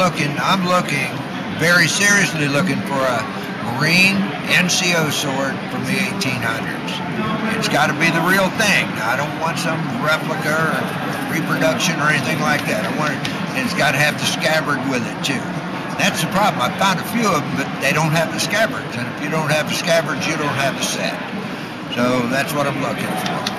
looking, I'm looking, very seriously looking for a Marine NCO sword from the 1800s. It's got to be the real thing. I don't want some replica or reproduction or anything like that. I want it, and it's got to have the scabbard with it too. That's the problem. I found a few of them, but they don't have the scabbards. And if you don't have the scabbards, you don't have the set. So that's what I'm looking for.